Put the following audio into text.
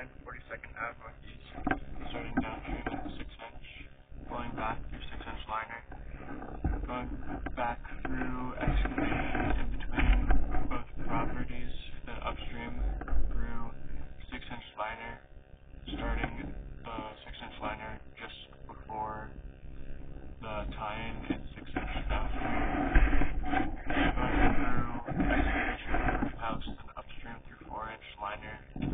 29 42nd Ave Northeast, starting downstream at 6 inch, pulling back through 6 inch liner, going back through excavation in between both properties, then upstream through 6 inch liner, starting the 6 inch liner just before the tie-in and 6 inch stuff, going through excavation house, then upstream through 4 inch liner,